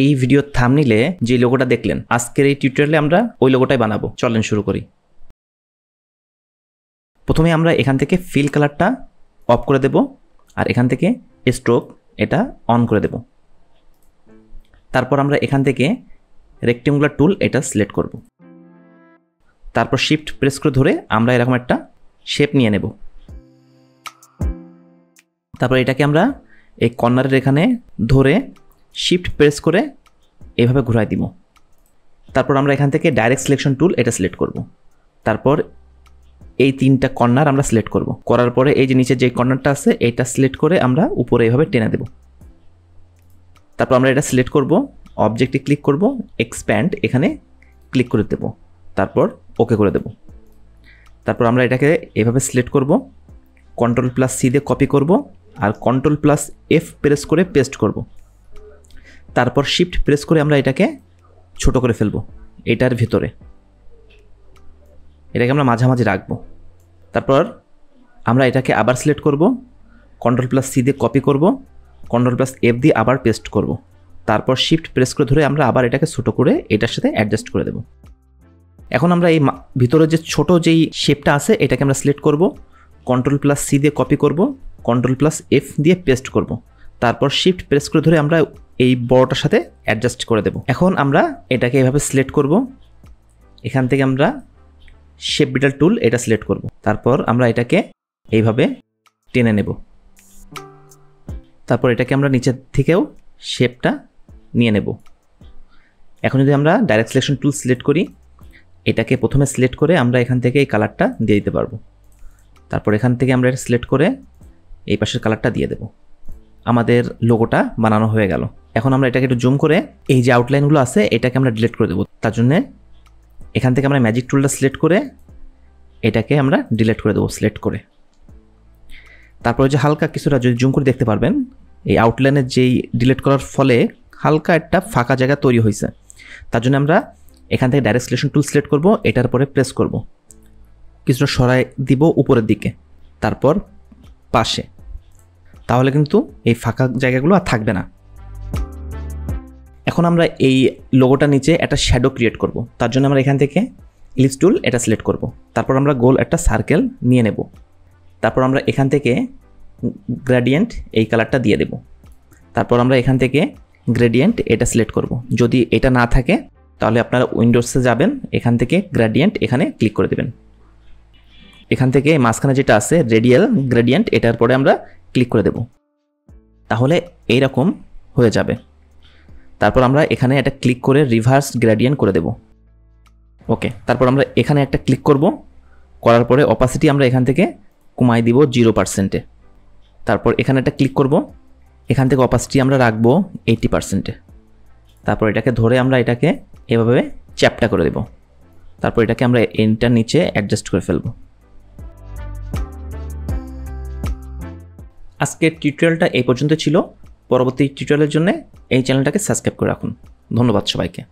এই ভিডিওর থামনিলে যে লোগোটা দেখলেন, আজকের এই টিউটোরিয়ালে আমরা ওই লোগোটাই বানাবো। চলেন শুরু করি। প্রথমে আমরা এখান থেকে ফিল কালারটা অফ করে দেব আর এখান থেকে স্ট্রোক এটা অন করে দেব। তারপর আমরা এখান থেকে রেক্টেঙ্গুলার টুল এটা সিলেক্ট করব। তারপর শিফট প্রেস করে ধরে আমরা এরকম একটা শেপ নিয়ে নেব। তারপর এটাকে আমরা এই কর্নারের এখানে ধরে শিফট প্রেস করে এভাবে ঘুরাই দিব। তারপর আমরা এখান থেকে ডাইরেক্ট সিলেকশন টুল এটা সিলেক্ট করব। তারপর এই তিনটা কর্নার আমরা সিলেক্ট করব। করার পরে এই যে নিচে যে কর্নারটা আছে, এটা সিলেক্ট করে আমরা উপরে এভাবে টেনে দেব। তারপর আমরা এটা সিলেক্ট করব অবজেক্টে ক্লিক করব এক্সপ্যান্ড এখানে ক্লিক করে দেব। তারপর ওকে করে দেব। তারপর আমরা এটাকে এভাবে সিলেক্ট করব কন্ট্রোল প্লাস সি দিয়ে কপি করব, আর কন্ট্রোল প্লাস এফ প্রেস করে পেস্ট করব। তারপর শিফট প্রেস করে আমরা এটাকে ছোট করে ফেলব, এটার ভিতরে। এটাকে আমরা মাঝামাঝি রাখব। তারপর আমরা এটাকে আবার সিলেক্ট করব কন্ট্রোল প্লাস সি দিয়ে কপি করব কন্ট্রোল প্লাস এফ দিয়ে আবার পেস্ট করব। তারপর শিফট প্রেস করে ধরে আমরা আবার এটাকে ছোটো করে এটার সাথে অ্যাডজাস্ট করে দেব। এখন আমরা এই ভিতরে যে ছোট যেই শেপটা আছে, এটাকে আমরা সিলেক্ট করব কন্ট্রোল প্লাস সি দিয়ে কপি করব কন্ট্রোল প্লাস এফ দিয়ে পেস্ট করব। তারপর শিফট প্রেস করে ধরে আমরা এই বড়টার সাথে অ্যাডজাস্ট করে দেব। এখন আমরা এটাকে এভাবে সিলেক্ট করব। এখান থেকে আমরা শেপ বিটাল টুল এটা সিলেক্ট করব। তারপর আমরা এটাকে এইভাবে টেনে নেব। তারপর এটাকে আমরা নিচের থেকেও শেপটা নিয়ে নেব। এখন যদি আমরা ডাইরেক্ট সিলেকশন টুল সিলেক্ট করি, এটাকে প্রথমে সিলেক্ট করে আমরা এখান থেকে এই কালারটা দিয়ে দিতে পারব। তারপর এখান থেকে আমরা এটা সিলেক্ট করে এই পাশের কালারটা দিয়ে দেব। আমাদের লোগোটা বানানো হয়ে গেল। এখন আমরা এটাকে একটু জুম করে এই যে আউটলাইনগুলো আছে, এটাকে আমরা ডিলিট করে দেবো। তার জন্যে এখান থেকে আমরা ম্যাজিক টুলটা সিলেক্ট করে এটাকে আমরা ডিলিট করে দেবো সিলেক্ট করে। তারপরে যে হালকা কিছুটা যদি জুম করে দেখতে পারবেন, এই আউটলাইনের যেই ডিলিট করার ফলে হালকা একটা ফাঁকা জায়গা তৈরি হয়েছে। তার জন্য আমরা এখান থেকে ডাইরেক্ট সিলেকশন টুল সিলেক্ট করব, এটার পরে প্রেস করব। কিছুটা সরাই দিব উপরের দিকে, তারপর পাশে। তাহলে কিন্তু এই ফাঁকা জায়গাগুলো আর থাকবে না। এখন আমরা এই লোগোটা নিচে একটা শ্যাডো ক্রিয়েট করব। তার জন্য আমরা এখান থেকে ইলিপস টুল এটা সিলেক্ট করব। তারপর আমরা গোল একটা সার্কেল নিয়ে নেব। তারপর আমরা এখান থেকে গ্রেডিয়েন্ট এই কালারটা দিয়ে দেব। তারপর আমরা এখান থেকে গ্রেডিয়েন্ট এটা সিলেক্ট করব। যদি এটা না থাকে, তাহলে আপনারা উইন্ডোজসে যাবেন, এখান থেকে গ্রেডিয়েন্ট এখানে ক্লিক করে দেবেন। এখান থেকে মাঝখানে যেটা আছে রেডিয়াল গ্রেডিয়েন্ট এটার পরে আমরা ক্লিক করে দেব। তাহলে এইরকম হয়ে যাবে। তারপর আমরা এখানে একটা ক্লিক করে রিভার্স গ্রেডিয়েন্ট করে দেব। ওকে তারপর আমরা এখানে একটা ক্লিক করব। করার পরে অপাসিটি আমরা এখান থেকে কমাই দিব জিরো পার্সেন্টে তারপর এখানে একটা ক্লিক করব। এখান থেকে অপাসিটি আমরা রাখব এইটি পার্সেন্টে তারপর এটাকে ধরে আমরা এটাকে এভাবে চ্যাপটা করে দেব। তারপর এটাকে আমরা এনটার নিচে অ্যাডজাস্ট করে ফেলব। আজকের টিউটোরিয়ালটা এই পর্যন্ত ছিল। পরবর্তী টিউটোরিয়ালের জন্য এই চ্যানেলটাকে সাবস্ক্রাইব করে রাখুন। ধন্যবাদ সবাইকে।